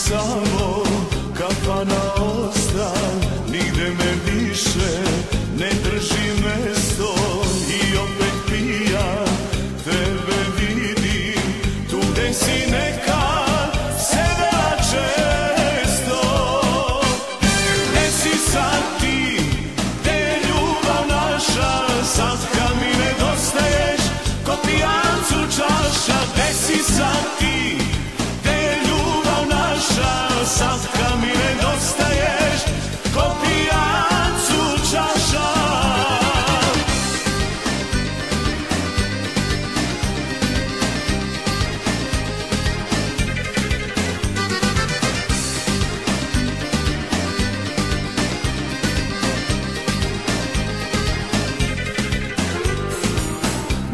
pensamos čaša, sad kad mi nedostaješ, ko pijacu čaša.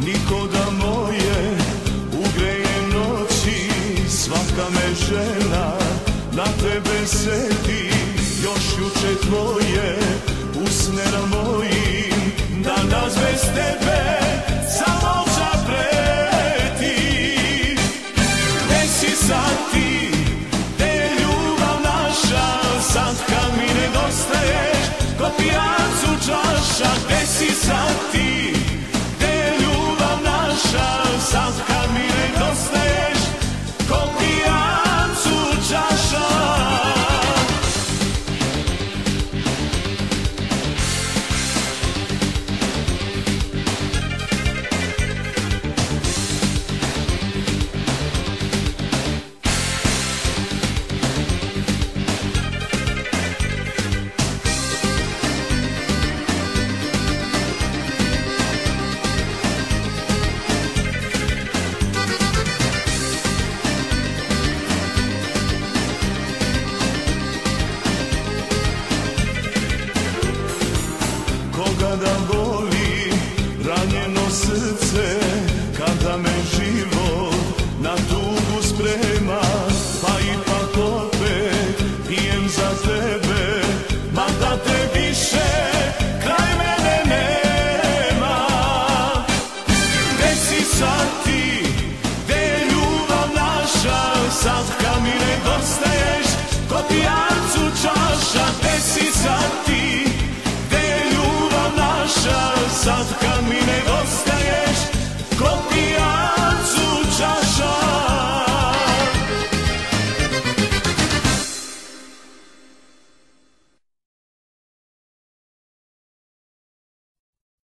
Nikoda moje ugreje noći, svaka me žena na tebe se ti još juče tvoje não